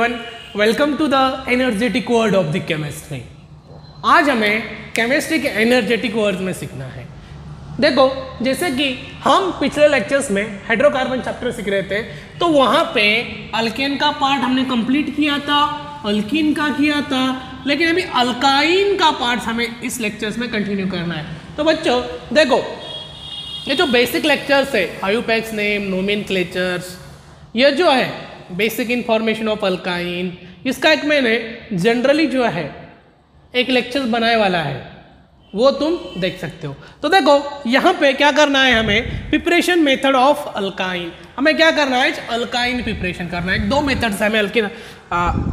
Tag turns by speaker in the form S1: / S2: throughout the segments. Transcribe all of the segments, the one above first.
S1: Everyone welcome to the energetic world of the chemistry आज हमें chemistry के energetic word में सीखना है। देखो, जैसे कि हम पिछले लेक्चर्स में हाइड्रोकार्बन चैप्टर सीख रहे थे तो वहाँ पे अल्केन का पार्ट हमने कंप्लीट किया था अल्किन का किया था, लेकिन अभी अल्काइन का पार्ट हमें इस लेक्चर्स में कंटिन्यू करना है। तो बच्चों, देखो, ये जो बेसिक लेक्चर्स है आयुपैक्स नेम नोमिन ये जो है बेसिक इन्फॉर्मेशन ऑफ़ अल्काइन इसका एक मैंने जनरली जो है, एक लेक्चर बनाने वाला है। वो तुम देख सकते हो। तो देखो, यहाँ पे क्या करना है हमें? प्रिपरेशन मेथड ऑफ़ अल्काइन हमें क्या करना है? अल्काइन प्रिपरेशन करना है। दो मेथड से हमें अल्किन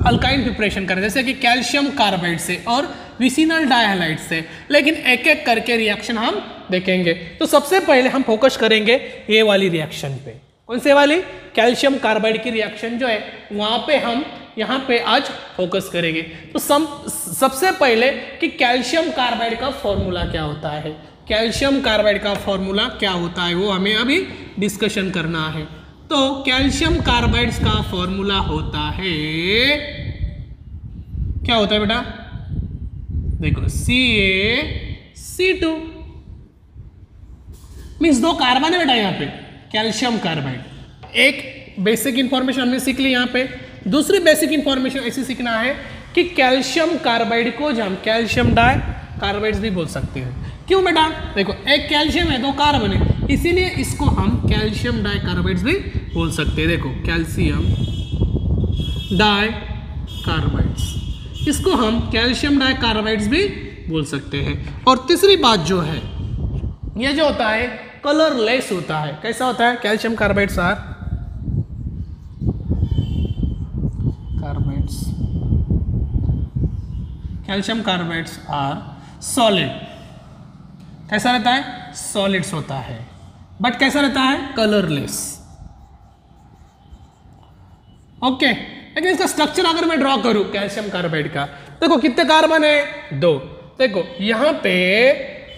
S1: अल्काइन प्रिपरेशन करना है। जैसे कि कैल्शियम कार्बाइड से और विसिनल डायहालाइड से। लेकिन एक एक करके रिएक्शन हम देखेंगे। तो सबसे पहले हम फोकस करेंगे ये वाली रिएक्शन पे। कौन से वाली? कैल्शियम कार्बाइड की रिएक्शन जो है, वहाँ पे हम यहाँ पे आज फोकस करेंगे। तो सम, सबसे पहले कि कैल्शियम कार्बाइड का फॉर्मूला क्या होता है? कैल्शियम कार्बाइड का फॉर्मूला क्या होता है? वो हमें अभी डिस्कशन करना है। तो कैल्शियम कार्बाइड का फॉर्मूला होता है, क्या होता है बेटा? देखो C A C two means दो कार्बन है बेटा यहाँ पे। Calcium carbide. एक बेसिक इंफॉर्मेशन हमने सीख ली यहाँ पे। दूसरी बेसिक इंफॉर्मेशन ऐसी सीखना है कि कैल्शियम कार्बाइड को जो हम कैल्शियम डाई कार्बाइड्स भी बोल सकते हैं। क्यों बेटा? देखो, एक कैल्शियम है, दो कार्बन है। इसीलिए इसको हम कैल्शियम डाई कार्बाइड्स भी बोल सकते हैं। देखो, कैल्शियम डाई कार्बाइड्स। इसको हम कैल्शियम डाई कार्बाइड्स भी बोल सकते हैं। और तीसरी बात जो है, ये जो होता है कलरलेस होता है। कैसा होता है? Calcium carbides are carbides. Calcium carbides are solid. कैसा रहता है? सॉलिड्स होता है। बट कैसा रहता है? कलरलेस। ओके, लेकिन इसका स्ट्रक्चर अगर मैं ड्रॉ करूँ कैल्शियम कार्बाइड का, देखो कितने कार्बन है? दो। देखो, यहाँ पे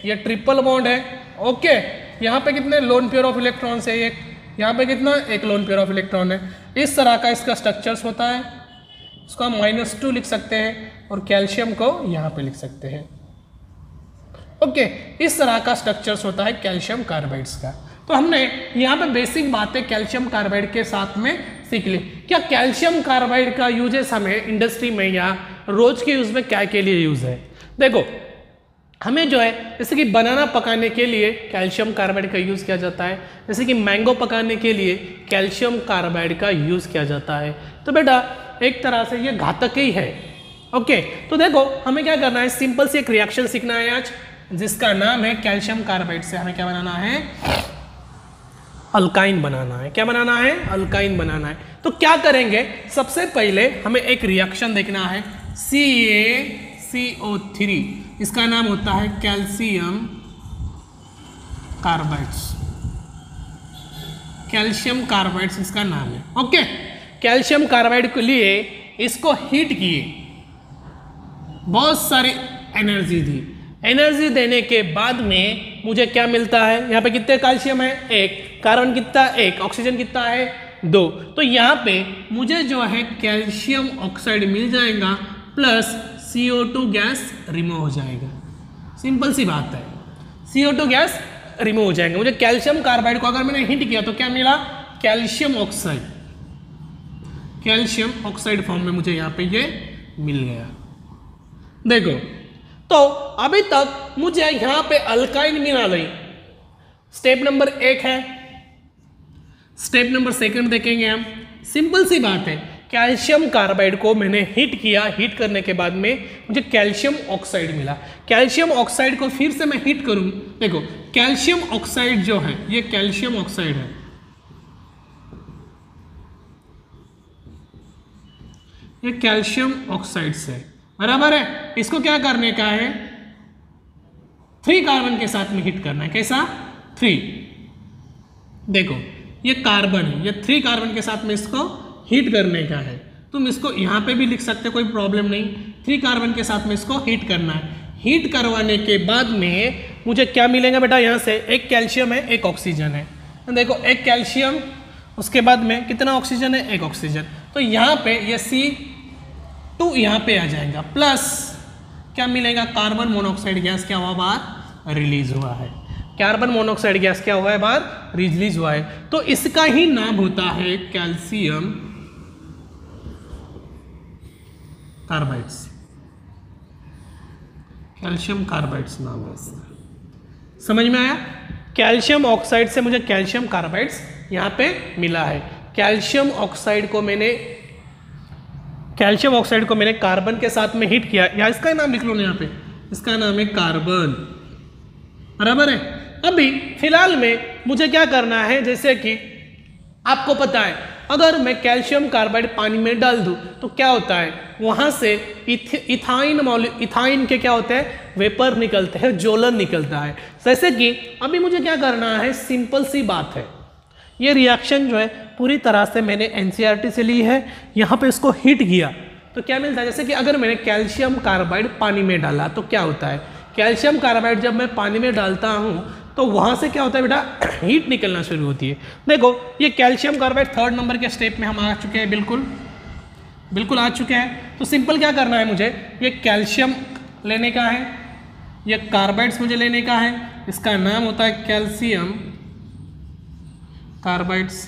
S1: ये ट्रिपल बॉन्ड है। ओके यहाँ पे कितने लोन पेयर ऑफ़ इलेक्ट्रॉन्स है एक? यहाँ पे कितना? एक लोन पेयर ऑफ़ इलेक्ट्रॉन है। इस तरह का इसका स्ट्रक्चर्स होता है। उसको हम माइनस टू लिख सकते हैं और कैल्शियम को यहाँ पे लिख सकते हैं। ओके इस तरह का स्ट्रक्चर्स होता है कैल्शियम कार्बाइड्स का। तो हमने यहाँ पे बेसिक बातें कैल्शियम कार्बाइड के साथ में सीख ली। क्या कैल्शियम कार्बाइड का यूजेस हमें इंडस्ट्री में या रोज के यूज़ में क्या के लिए यूज़ है? देखो हमें जो है, जैसे कि बनाना पकाने के लिए कैल्शियम कार्बाइड का यूज़ किया जाता है, जैसे कि मैंगो पकाने के लिए कैल्शियम कार्बाइड का यूज़ किया जाता है। तो बेटा, एक तरह से ये घातक ही है। ओके तो देखो, हमें क्या करना है? सिंपल से एक रिएक्शन सीखना है आज, जिसका नाम है कैल्शियम कार्बाइड से हमें क्या बनाना है? अल्काइन बनाना है। क्या बनाना है? अल्काइन बनाना है। तो क्या करेंगे? सबसे पहले हमें एक रिएक्शन देखना है। सी ए सी ओ थ्री इसका नाम होता है कैल्शियम कार्बाइड्स। कैल्शियम कार्बाइड्स इसका नाम है। ओके, कैल्शियम कार्बाइड के लिए इसको हीट किए। बहुत सारी एनर्जी दी। एनर्जी देने के बाद में मुझे क्या मिलता है? यहाँ पे कितने कैल्शियम है? एक। कार्बन कितना? एक। ऑक्सीजन कितना है? दो। तो यहाँ पे मुझे जो है कैल्शियम ऑक्साइड मिल जाएगा, प्लस CO2 गैस रिमूव हो जाएगा। सिंपल सी बात है। CO2 गैस रिमूव हो जाएगा। मुझे कैल्शियम कार्बाइड को अगर मैंने हिंट किया तो क्या मिला? Calcium oxide calcium oxide form में मुझे यहाँ पे ये मिल गया। देखो तो अभी तक मुझे यहाँ पे अल्काइन मिला नहीं। स्टेप नंबर एक है। स्टेप नंबर सेकंड देखेंगे हम। सिंपल सी बात है। कैल्शियम कार्बाइड को मैंने हीट किया, हीट करने के बाद में मुझे कैल्शियम ऑक्साइड मिला। कैल्शियम ऑक्साइड को फिर से मैं हीट करूँ? देखो, कैल्शियम ऑक्साइड जो है, ये कैल्शियम ऑक्साइड है। ये कैल्शियम ऑक्साइड से बराबर है? इसको क्या करने का है? थ्री कार्बन के साथ में हिट करना है। कैसा? थ्री। देखो, ये कार्बन है। ये थ्री कार्बन के साथ में इसको हीट करने का है। तुम इसको यहाँ पे भी लिख सकते हो, कोई प्रॉब्लम नहीं। थ्री कार्बन के साथ में इसको हीट करना है। हीट करवाने के बाद में मुझे क्या मिलेगा बेटा यहाँ से? एक कैल्शियम है, एक ऑक्सीजन है। देखो, एक कैल्शियम उसके बाद में कितना ऑक्सीजन है? एक ऑक्सीजन तो यहाँ पे ये सी टू यहाँ पे आ जाएगा। प्लस क्या मिलेगा? कार्बन मोनोऑक्साइड गैस क्या हुआ बाहर? रिलीज़ हुआ है। कार्बन मोनोऑक्साइड गैस क्या हुआ है बाहर? रिलीज़ हुआ है। तो इसका ही नाम होता है कैल्शियम कार्बाइड्स। कैल्शियम कार्बाइड्स नाम है इसका। समझ में आया? कैल्शियम ऑक्साइड से मुझे कैल्शियम कार्बाइड्स यहाँ पे मिला है। कैल्शियम ऑक्साइड को मैंने, कैल्शियम ऑक्साइड को मैंने कार्बन के साथ में हीट किया। या इसका नाम लिख लो ना यहाँ पे। इसका नाम है कार्बन। बराबर है? अभी फ़िलहाल में मुझे क्या करना है, जैसे कि आपको पता है अगर मैं कैल्शियम कार्बाइड पानी में डाल दूँ तो क्या होता है? वहाँ से इथ, इथाइन इथाइन के क्या होते हैं? वेपर निकलते हैं जोलन निकलता है। जैसे कि अभी मुझे क्या करना है? सिंपल सी बात है। ये रिएक्शन जो है पूरी तरह से मैंने एन e से ली है। यहाँ पे इसको हीट किया। तो क्या मिलता है? जैसे कि अगर मैंने कैल्शियम कार्बाइड पानी में डाला तो क्या होता है? कैल्शियम कार्बाइड जब मैं पानी में डालता हूँ तो वहाँ से क्या होता है बेटा? हीट निकलना शुरू होती है। देखो, ये कैल्शियम कार्बाइड थर्ड नंबर के स्टेप में हम आ चुके हैं, बिल्कुल। बिल्कुल आ चुके हैं। तो सिंपल क्या करना है मुझे? ये कैल्शियम लेने का है, ये कार्बाइड्स मुझे लेने का है। इसका नाम होता है कैल्शियम कार्बाइड्स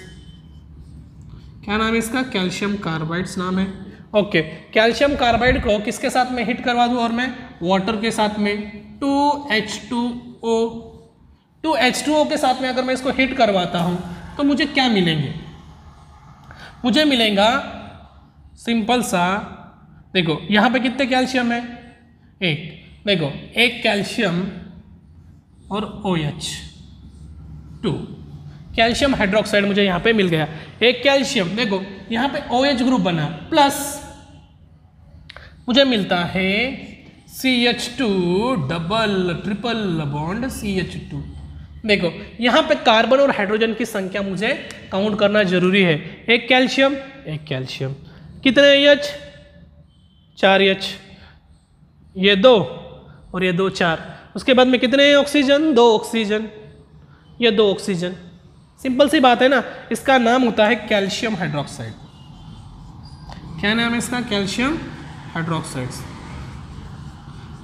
S1: क्या नाम है इसका? कैल्शियम कार्बाइड्स नाम है। ओके कैल्शियम कार्बाइड को किसके साथ में हिट करवा दूँ और मैं? वाटर के साथ में। Two H two O two O के साथ में अगर मैं इसको हिट करवाता हूँ तो मुझे क्या मिलेंगे? मुझे मिलेगा सिंपल सा, देखो, यहाँ पे कितने कैल्शियम है? एक। देखो, एक कैल्शियम और O H two calcium hydroxide मुझे यहाँ पे मिल गया। एक कैल्शियम देखो, यहाँ पे ओ एच ग्रुप बना। प्लस मुझे मिलता है C H two double triple bond C H two देखो, यहाँ पे कार्बन और हाइड्रोजन की संख्या मुझे काउंट करना ज़रूरी है। एक कैल्शियम एक कैल्शियम। कितने एच चार एच ये दो और ये दो चार। उसके बाद में कितने हैं ऑक्सीजन दो ऑक्सीजन ये दो ऑक्सीजन सिंपल सी बात है ना? इसका नाम होता है कैल्शियम हाइड्रोक्साइड क्या नाम है इसका? कैल्शियम हाइड्रोक्साइड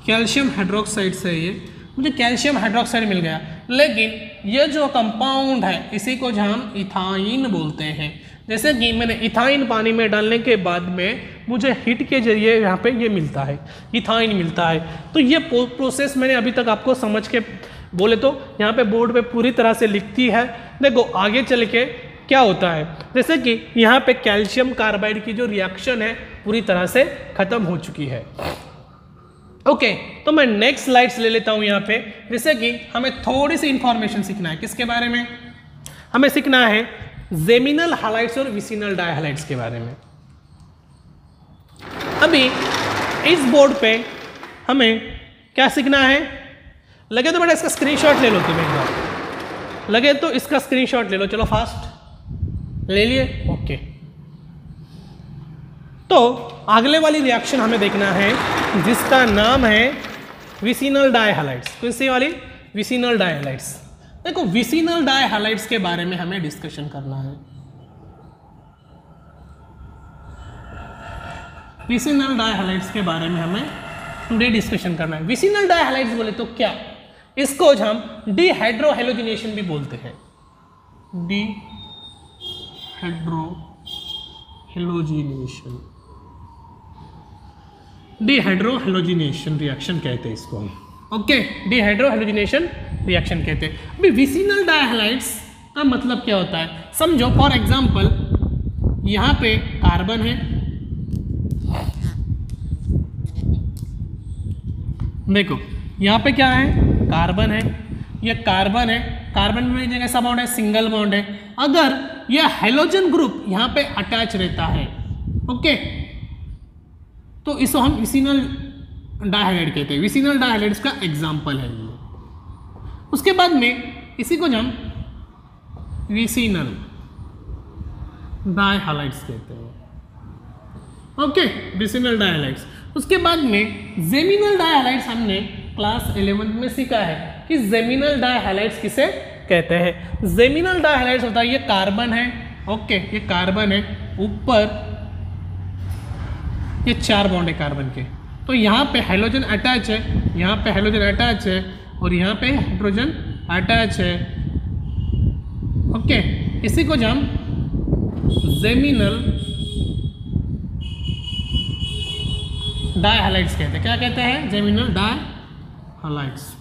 S1: कैल्शियम हाइड्रोक्साइड से ये मुझे कैल्शियम हाइड्रोक्साइड मिल गया। लेकिन ये जो कंपाउंड है, इसी को हम इथाइन बोलते हैं। जैसे कि मैंने इथाइन पानी में डालने के बाद में मुझे हीट के ज़रिए यहाँ पे ये मिलता है इथाइन मिलता है। तो ये प्रोसेस मैंने अभी तक आपको समझ के बोले तो यहाँ पे बोर्ड पे पूरी तरह से लिखती है। देखो, आगे चल के क्या होता है? जैसे कि यहाँ पे कैल्शियम कार्बाइड की जो रिएक्शन है, पूरी तरह से ख़त्म हो चुकी है। ओके तो मैं नेक्स्ट स्लाइड्स ले लेता हूँ यहाँ पे जैसे कि हमें थोड़ी सी इंफॉर्मेशन सीखना है। किसके बारे में? हमें सीखना है जेमिनल हालाइट्स और विसिनल डायहालाइट्स के बारे में। अभी इस बोर्ड पे हमें क्या सीखना है? लगे तो बेटा इसका स्क्रीनशॉट ले लो तुम एक बार। लगे तो इसका स्क्रीनशॉट ले लो। चलो फास्ट ले लिए। तो अगले वाली रिएक्शन हमें देखना है, जिसका नाम है विसिनल डायहालाइट्स कौन सी वाली विसिनल डायहालाइट्स देखो विसिनल डायहालाइट्स के बारे में हमें डिस्कशन करना है। विसिनल डायहालाइट्स के बारे में हमें टुडे डिस्कशन करना है। विसिनल डायहालाइट्स बोले तो क्या? इसको हम डिहाइड्रोहेलोजिनेशन भी बोलते हैं। डी हेलोजिनेशन डिहाइड्रोहेलोजिनेशन रिएक्शन कहते हैं इसको हम। ओके डिहाइड्रोहेलोजिनेशन रिएक्शन कहते हैं। अभी विसिनल डायहालाइड्स का मतलब क्या होता है? समझो फॉर एग्जांपल यहाँ पे कार्बन है। देखो, यहाँ पे क्या है? कार्बन है। ये कार्बन है। कार्बन में कैसा बॉन्ड है सिंगल बॉन्ड है। अगर यह हेलोजन ग्रुप यहाँ पे अटैच रहता है ओके तो इसको हम विसिनल डायहाइड कहते हैं। विसिनल डायहाइड्स का एग्ज़ाम्पल है ये। उसके बाद में इसी को हम विसिनल डायहालाइट्स कहते हैं। ओके विसिनल डायहालाइट्स उसके बाद में जेमिनल डायहालाइट्स हमने क्लास इलेवेंथ में सीखा है कि जेमिनल डायहालाइट्स किसे कहते हैं। जेमिनल डायहालाइट्स होता है ये कार्बन है। ओके ये कार्बन है। ऊपर ये चार बॉन्ड है कार्बन के। तो यहाँ पे हाइड्रोजन अटैच है, यहाँ पे हाइड्रोजन अटैच है, और यहाँ पे हाइड्रोजन अटैच है। ओके इसी को हम जेमिनल डाइहालाइट्स कहते हैं। क्या कहते हैं? जेमिनल डाइहालाइट्स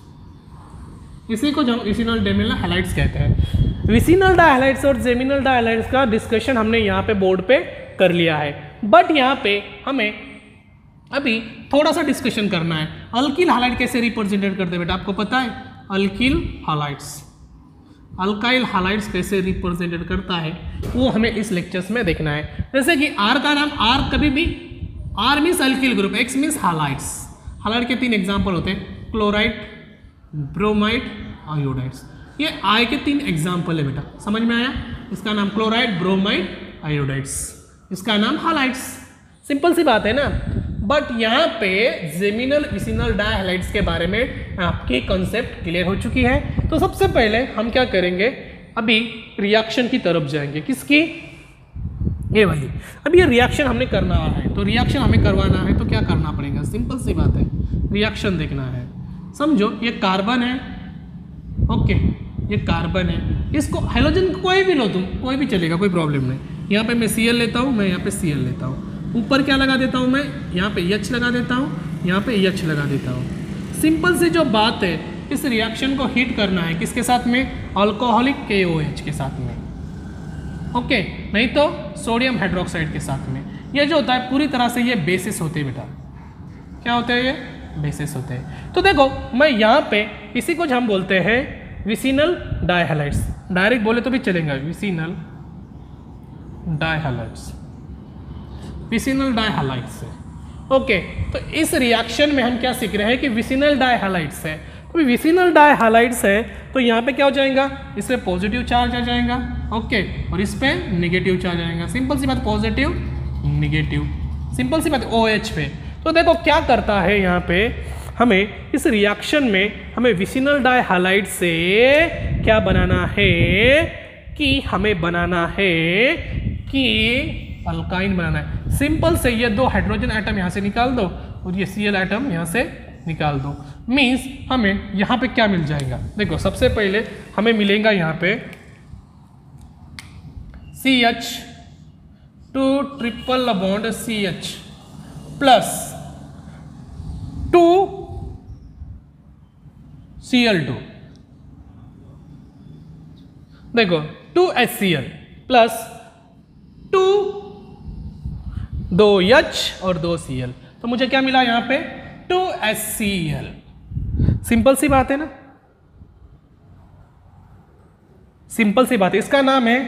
S1: इसी को हम विसिनल डेमिनल हाइलाइट्स कहते हैं। विसिनल डाइहालाइट्स और जेमिनल डाइहालाइट्स का डिस्कशन हमने यहाँ पे बोर्ड पे कर लिया है। बट यहाँ पे हमें अभी थोड़ा सा डिस्कशन करना है। अल्किल हालाइट कैसे रिप्रेजेंटेड करते हैं बेटा? आपको पता है? अल्किल हालाइट्स अल्काइल हालाइट्स कैसे रिप्रेजेंटेड करता है, वो हमें इस लेक्चर्स में देखना है। जैसे कि आर का नाम आर कभी भी R means alkyl group X means halides halide के तीन एग्ज़ाम्पल होते हैं क्लोराइड ब्रोमाइड आयोडाइड्स ये आय के तीन एग्ज़ाम्पल है बेटा। समझ में आया? इसका नाम क्लोराइड ब्रोमाइड आयोडाइड्स इसका नाम हालाइट्स सिंपल सी बात है ना? बट यहाँ पे जेमिनल विसिनल डायहाइड्स के बारे में आपकी कॉन्सेप्ट क्लियर हो चुकी है। तो सबसे पहले हम क्या करेंगे? अभी रिएक्शन की तरफ़ जाएँगे। किसकी? ये वाली। अब ये रिएक्शन हमने करना है। तो रिएक्शन हमें करवाना है तो क्या करना पड़ेगा? सिंपल सी बात है। रिएक्शन देखना है। समझो, ये कार्बन है। ओके ये कार्बन है। इसको हाइड्रोजन कोई भी लो तुम, कोई भी चलेगा, कोई प्रॉब्लम नहीं। यहाँ पे मैं सीएल लेता हूँ, मैं यहाँ पे सी लेता हूँ। ऊपर क्या लगा देता हूँ मैं? यहाँ पे एच लगा देता हूँ, यहाँ पे एच लगा देता हूँ। सिंपल सी जो बात है, इस रिएक्शन को हीट करना है। किसके साथ में? अल्कोहलिक के के साथ में। ओके नहीं तो सोडियम हाइड्रोक्साइड के साथ में। ये जो होता है, पूरी तरह से ये बेसिस होते हैं बेटा। क्या होते हैं ये? बेसिस होते हैं। तो देखो, मैं यहाँ पे, इसी को हम बोलते हैं विसिनल डायहालाइट्स डायरेक्ट बोले तो भी चलेगा। विसिनल डायहालाइट्स विसिनल डायहालाइट्स है। ओके तो इस रिएक्शन में हम क्या सीख रहे हैं कि विसिनल डायहालाइट्स है। तो विसिनल डायहालाइट्स है तो यहाँ पे क्या हो जाएगा? इस पर पॉजिटिव चार्ज आ जाएगा। ओके, और इस पर निगेटिव चार्ज आएगा सिंपल सी बात पॉजिटिव निगेटिव सिंपल सी बात ओ एच पे। तो देखो क्या करता है यहाँ पे। हमें इस रिएक्शन में हमें विसिनल डायहालाइट से क्या बनाना है? कि हमें बनाना है कि अल्काइन बनाना है। सिंपल से ये दो हाइड्रोजन आइटम यहाँ से निकाल दो और ये सी एल आइटम यहाँ से निकाल दो। मीन्स हमें यहाँ पे क्या मिल जाएगा? देखो, सबसे पहले हमें मिलेगा यहाँ पे C H two triple bond C H plus two C L two देखो two H C L plus two दो एच और दो सी एल तो मुझे क्या मिला यहाँ पे? Two H C L simple सी बात है ना? सिंपल सी बात है। इसका नाम है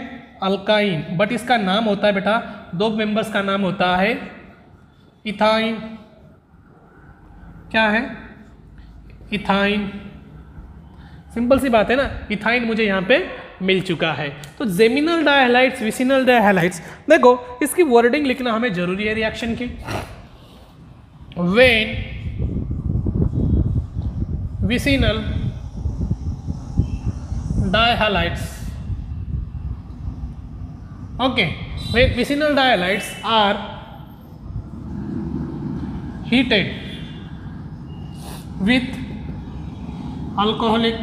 S1: अल्काइन बट इसका नाम होता है बेटा, दो मेंबर्स का नाम होता है इथाइन क्या है? इथाइन सिंपल सी बात है ना इथाइन मुझे यहाँ पे मिल चुका है। तो जेमिनल डायहालाइट्स विसिनल डायहालाइट्स देखो, इसकी वर्डिंग लिखना हमें ज़रूरी है रिएक्शन की। When vicinal dihalides okay when vicinal dialytes are heated with alcoholic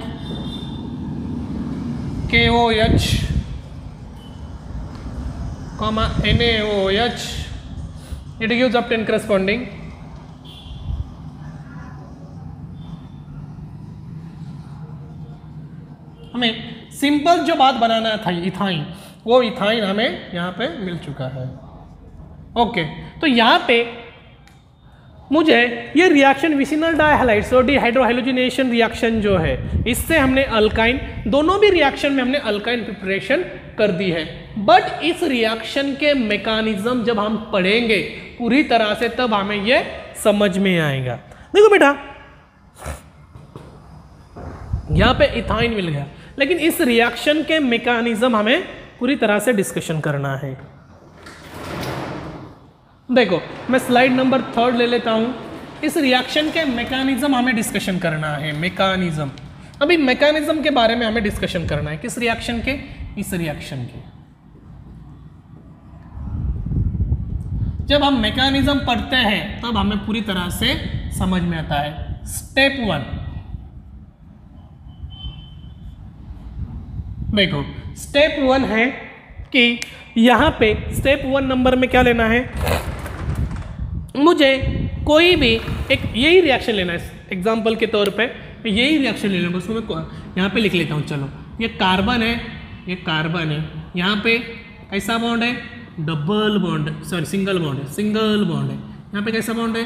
S1: KOH comma NaOH it gives up 10 corresponding. हमें सिंपल जो बात बनाना था, इथाइन, वो इथाइन हमें यहाँ पे मिल चुका है। ओके तो यहाँ पे मुझे ये रिएक्शन विसिनल डाइहाइड्स और डिहाइड्रोहाइलोजिनेशन रिएक्शन जो है, इससे हमने अल्काइन दोनों भी रिएक्शन में हमने अल्काइन प्रिपरेशन कर दी है। बट इस रिएक्शन के मैकेनिज्म जब हम पढ़ेंगे पूरी तरह से, तब हमें ये समझ में आएगा। देखो बेटा, यहाँ पे इथाइन मिल गया, लेकिन इस रिएक्शन के मैकेनिज्म हमें पूरी तरह से डिस्कशन करना है। देखो, मैं स्लाइड नंबर थर्ड ले लेता हूँ। इस रिएक्शन के मैकेनिज्म हमें डिस्कशन करना है मैकेनिज्म अभी मैकेनिज्म के बारे में हमें डिस्कशन करना है, किस रिएक्शन के? इस रिएक्शन के। जब हम मैकेनिज्म पढ़ते हैं, तब हमें पूरी तरह से समझ में आता है। स्टेप वन देखो स्टेप वन है कि यहाँ पे स्टेप वन नंबर में क्या लेना है? मुझे कोई भी एक, यही रिएक्शन लेना है। एग्ज़ाम्पल के तौर पे यही रिएक्शन ले लूँगा उसको मैं यहाँ पे लिख लेता हूँ, चलो। ये कार्बन है, ये कार्बन है। यहाँ पे कैसा बॉन्ड है? Double bond sorry single bond है सिंगल बॉन्ड है। यहाँ पे कैसा बॉन्ड है?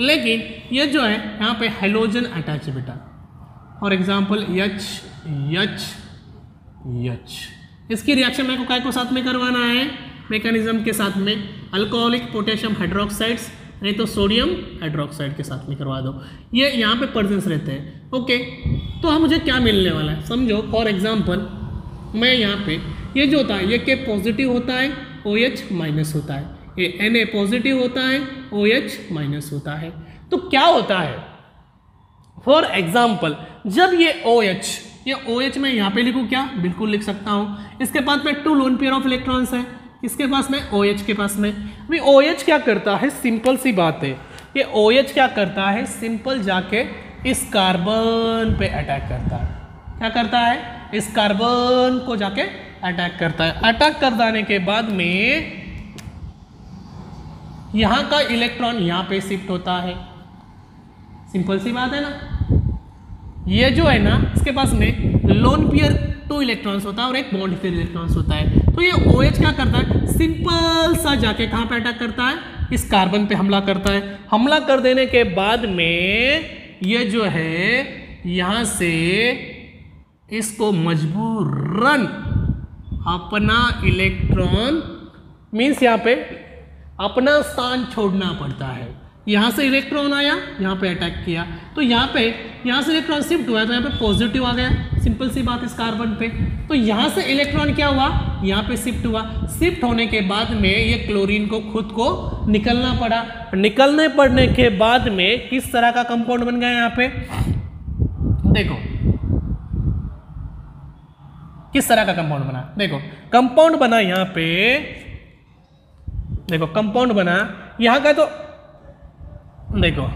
S1: लेकिन ये जो है, यहाँ पे हेलोजन अटैच है बेटा। फॉर एग्ज़ाम्पल यच यच यच इसकी रिएक्शन मेरे को काय को साथ में करवाना है? मैकेनिज्म के साथ में अल्कोहलिक पोटेशियम हाइड्रोक्साइड्स नहीं तो सोडियम हाइड्रोक्साइड के साथ में करवा दो। ये यहाँ पे प्रेजेंस रहते हैं। ओके तो हम मुझे क्या मिलने वाला है? समझो फॉर एग्ज़ाम्पल मैं यहाँ पे, ये जो होता है, ये के पॉजिटिव होता है ओ एच माइनस होता है। ये एन ए पॉजिटिव होता है ओ एच माइनस होता है। तो क्या होता है? फॉर एग्ज़ाम्पल जब ये ओ एच ये ओ एच मैं यहाँ पे लिखूँ क्या? बिल्कुल लिख सकता हूँ। इसके बाद में two lone pair of electrons है। इसके पास में? ओ एच के पास में। अभी ओ एच क्या करता है? सिंपल सी बात है। ये ओ एच क्या करता है? सिंपल जाके इस कार्बन पे अटैक करता है। क्या करता है? इस कार्बन को जाके अटैक करता है। अटैक कर जाने के बाद में यहाँ का इलेक्ट्रॉन यहाँ पे शिफ्ट होता है। सिंपल सी बात है ना? ये जो है ना, इसके पास में लोन पियर टू इलेक्ट्रॉन्स होता है और एक बॉन्ड पेयर इलेक्ट्रॉन्स होता है। तो ये ओ OH क्या करता है? सिंपल सा जाके कहाँ पे अटैक करता है? इस कार्बन पे हमला करता है। हमला कर देने के बाद में ये जो है, यहाँ से इसको मजबूरन अपना इलेक्ट्रॉन मीन्स यहाँ पे अपना स्थान छोड़ना पड़ता है। यहाँ से इलेक्ट्रॉन आया, यहाँ पे अटैक किया। तो यहाँ पे, यहाँ से इलेक्ट्रॉन शिफ्ट हुआ तो यहाँ पे पॉजिटिव आ गया। सिंपल सी बात इस कार्बन पे। तो यहाँ से इलेक्ट्रॉन क्या हुआ? यहाँ पे शिफ्ट हुआ। शिफ्ट होने के बाद में ये क्लोरीन को खुद को निकलना पड़ा। निकलने पड़ने के बाद में किस तरह का कंपाउंड बन गया यहाँ पे? देखो। किस तरह का कंपाउंड बना? देखो कंपाउंड बना यहाँ पे। देखो कंपाउंड बना। यहाँ का तो देखो,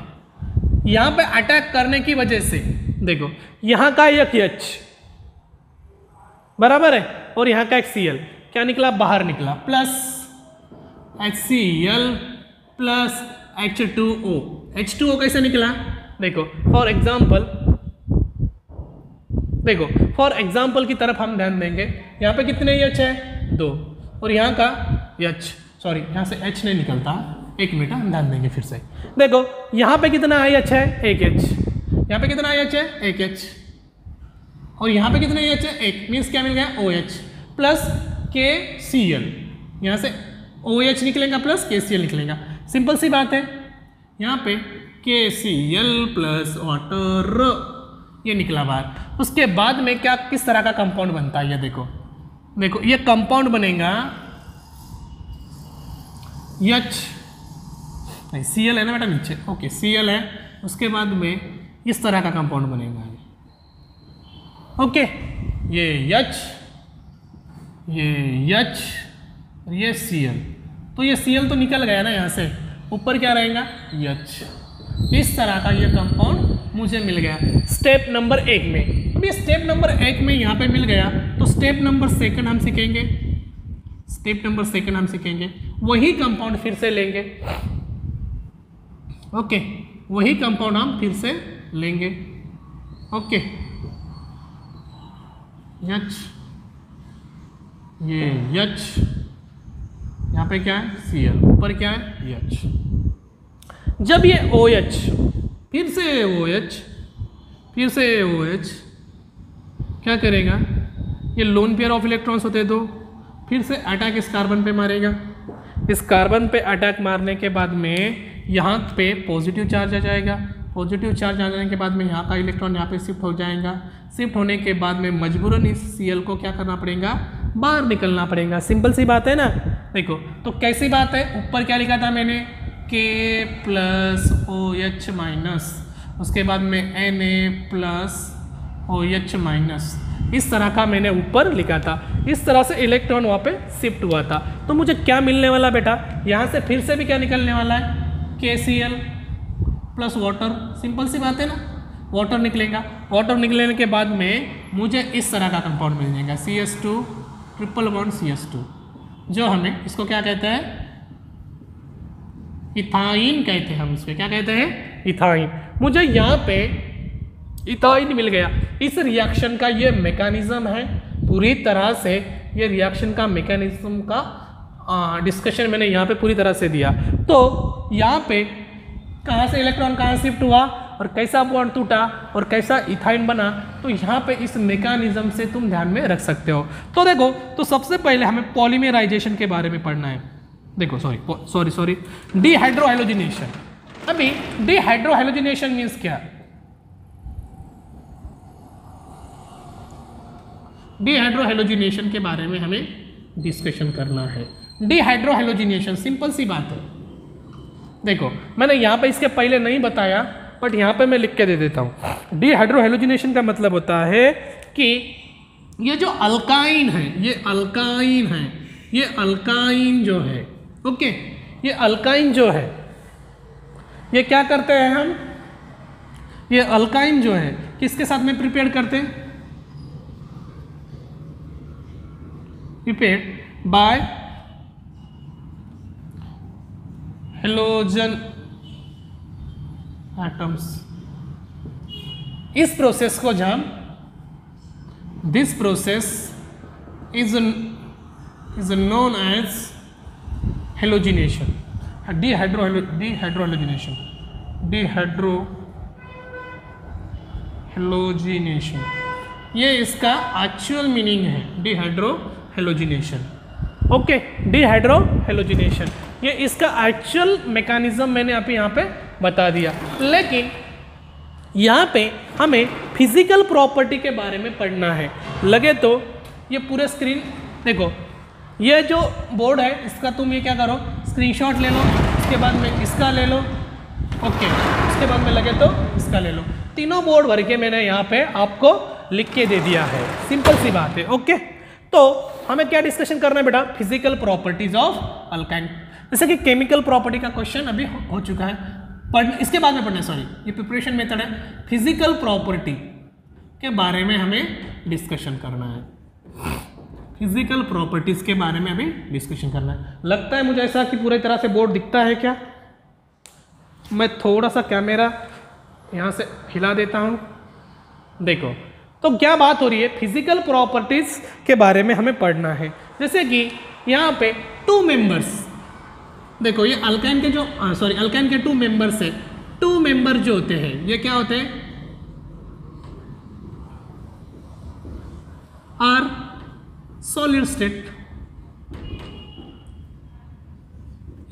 S1: यहाँ पे अटैक करने की वजह से, देखो, यहाँ का एक एच बराबर है? और यहाँ का एक सी एल क्या निकला? बाहर निकला। Plus H C L plus H two O H two O कैसे निकला? देखो फॉर एग्ज़ाम्पल देखो फॉर एग्ज़ाम्पल की तरफ़ हम ध्यान देंगे। यहाँ पे कितने एच है? दो। और यहाँ का एच सॉरी यहाँ से एच नहीं निकलता। एक हम ध्यान देंगे फिर से। देखो, यहाँ पे कितना आई एच है एक एच यहाँ पे कितना आई एच है एक एच और यहाँ पे कितना आई एच है एक। मीन्स क्या मिल गया? ओ एच प्लस के सी एल यहाँ से ओ एच निकलेगा प्लस के सी एल निकलेगा। सिंपल सी बात है। यहाँ पे के सी एल प्लस वाटर ये निकला बाहर। उसके बाद में क्या, किस तरह का कंपाउंड बनता है? ये देखो। देखो, ये कंपाउंड बनेगा यच नहीं सी है ना बेटा नीचे? ओके सी एल है, उसके बाद में इस तरह का कंपाउंड बनेगा ये। ओके ये यच ये यच और ये सी तो ये सी तो निकल गया ना यहाँ से। ऊपर क्या रहेगा? यच इस तरह का ये कंपाउंड मुझे मिल गया। स्टेप नंबर एक में। अभी स्टेप नंबर एक में यहाँ पे मिल गया। तो स्टेप नंबर सेकंड हम सीखेंगे। स्टेप नंबर सेकंड हम सीखेंगे। वही कंपाउंड फिर से लेंगे। ओके वही कंपाउंड हम फिर से लेंगे। ओके। यच। ये यच। यहाँ पे क्या है? सी एल ऊपर क्या है? यच। जब ये ओ एच फिर से ओ एच फिर से ओ एच क्या करेगा? ये लोन पेयर ऑफ़ इलेक्ट्रॉन्स होते दो। फिर से अटैक इस कार्बन पे मारेगा। इस कार्बन पे अटैक मारने के बाद में यहाँ पे पॉजिटिव चार्ज आ जाएगा। पॉजिटिव चार्ज आ जाने के बाद में यहाँ का इलेक्ट्रॉन यहाँ पे शिफ्ट हो जाएगा। शिफ्ट होने के बाद में मजबूरन इस सी को क्या करना पड़ेगा? बाहर निकलना पड़ेगा। सिंपल सी बात है ना? देखो तो कैसी बात है? ऊपर क्या लिखा था मैंने? के प्लस ओ एच माइनस उसके बाद में N A plus O H minus इस तरह का मैंने ऊपर लिखा था। इस तरह से इलेक्ट्रॉन वहाँ पे शिफ्ट हुआ था। तो मुझे क्या मिलने वाला बेटा? यहाँ से फिर से भी क्या निकलने वाला है? K C L plus water simple सी बात है ना? वाटर निकलेगा। वाटर निकलने के बाद में मुझे इस तरह का कंपाउंड मिल जाएगा। C S two triple one C S two जो हमें इसको क्या कहते हैं? इथाइन कहते हैं हम इसको। क्या कहते हैं? इथाइन मुझे यहाँ पे इथाइन मिल गया। इस रिएक्शन का ये मैकेनिज्म है। पूरी तरह से ये रिएक्शन का मैकेनिज्म का डिस्कशन मैंने यहाँ पे पूरी तरह से दिया। तो यहाँ पे कहाँ से इलेक्ट्रॉन कहाँ शिफ्ट हुआ और कैसा बॉन्ड टूटा और कैसा इथाइन बना तो यहाँ पे इस मैकेनिज्म से तुम ध्यान में रख सकते हो। तो देखो तो सबसे पहले हमें पॉलीमेराइजेशन के बारे में पढ़ना है। देखो सॉरी सॉरी सॉरी डिहाइड्रोहाइलोजिनेशन अभी डिहाइड्रोहाइलोजिनेशन मीन्स क्या? डिहाइड्रोहाइलोजिनेशन के बारे में हमें डिस्कशन करना है। डिहाइड्रोहाइलोजिनेशन सिंपल सी बात है। देखो, मैंने यहाँ पे इसके पहले नहीं बताया बट यहाँ पे मैं लिख के दे देता हूँ। डिहाइड्रोहाइलोजिनेशन का मतलब होता है कि ये जो अल्काइन है, ये अल्काइन है, ये अल्काइन जो है ओके ये अल्काइन जो है, ये क्या करते हैं हम? ये अल्काइन जो है, किसके साथ में प्रिपेयर करते हैं? प्रिपेयर बाय हेलोजन एटम्स इस प्रोसेस को जब this process is is known as halogenation dehydro dehydrohalogenation dehydrohalogenation ये इसका एक्चुअल मीनिंग है dehydrohalogenation okay dehydro halogenation ये इसका एक्चुअल मैकेनिज्म मैंने आप यहाँ पे बता दिया। लेकिन यहाँ पे हमें फ़िज़िकल प्रॉपर्टी के बारे में पढ़ना है। लगे तो ये पूरे स्क्रीन देखो, ये जो बोर्ड है, इसका तुम ये क्या करो? स्क्रीनशॉट ले लो, इसके बाद में इसका ले लो। ओके उसके बाद में लगे तो इसका ले लो। तीनों बोर्ड भर के मैंने यहाँ पे आपको लिख के दे दिया है। सिंपल सी बात है ओके तो हमें क्या डिस्कशन करना है बेटा? फ़िज़िकल प्रॉपर्टीज़ ऑफ़ अल्काइन जैसे कि केमिकल प्रॉपर्टी का क्वेश्चन अभी हो, चुका है। पढ़ इसके बाद में पढ़ना सॉरी ये प्रिपरेशन मेथड है। फ़िज़िकल प्रॉपर्टी के बारे में हमें डिस्कशन करना है। फ़िज़िकल प्रॉपर्टीज़ के बारे में अभी डिस्कशन करना है। लगता है मुझे ऐसा कि पूरी तरह से बोर्ड दिखता है क्या? मैं थोड़ा सा कैमरा यहाँ से हिला देता हूँ। देखो तो क्या बात हो रही है? फ़िज़िकल प्रॉपर्टीज़ के बारे में हमें पढ़ना है। जैसे कि यहाँ पे टू मेंबर्स देखो, ये अल्काइन के जो सॉरी अल्काइन के टू मेंबर्स है। टू मेंबर जो होते हैं, ये क्या होते हैं? आर सॉलिड स्टेट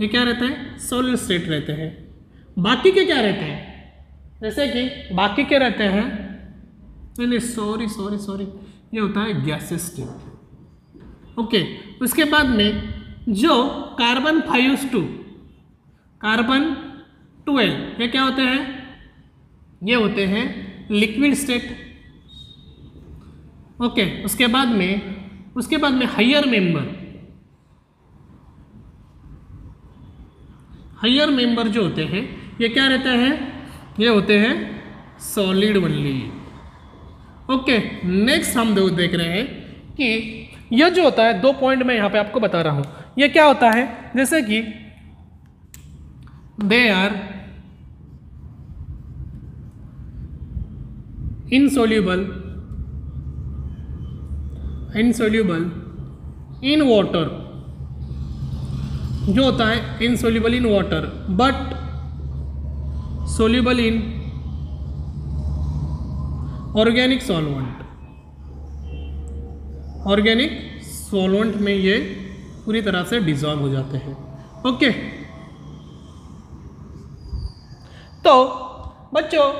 S1: ये क्या रहते हैं? सॉलिड स्टेट रहते हैं। बाकी के क्या रहते हैं? जैसे कि बाकी के रहते हैं। नहीं नहीं सॉरी सॉरी सॉरी ये होता है गैस स्टेट ओके उसके बाद में जो carbon five two carbon twelve ये क्या होते हैं? ये होते हैं लिक्विड स्टेट ओके उसके बाद में, उसके बाद में हायर मेंबर हायर मेंबर जो होते हैं, ये क्या रहते हैं? ये होते हैं सॉलिड वनली ओके नेक्स्ट हम देख रहे हैं कि यह जो होता है, दो पॉइंट मैं यहाँ पे आपको बता रहा हूँ। ये क्या होता है? जैसे कि they are insoluble insoluble in water जो होता है insoluble in water but soluble in organic solvent organic solvent में ये पूरी तरह से डिजॉल्व हो जाते हैं। ओके तो बच्चों,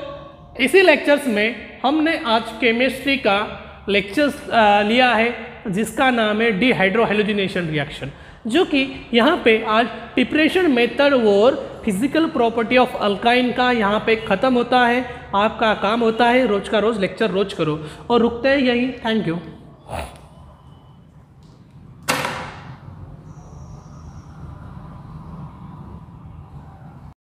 S1: इसी लेक्चर्स में हमने आज केमिस्ट्री का लेक्चर्स लिया है, जिसका नाम है डिहाइड्रोहेलोजिनेशन रिएक्शन जो कि यहाँ पे आज प्रिपरेशन मेथड और फ़िज़िकल प्रॉपर्टी ऑफ़ अल्काइन का यहाँ पे ख़त्म होता है, आपका काम होता है, रोज का रोज लेक्चर रोज करो। और रुकते हैं यही। Thank you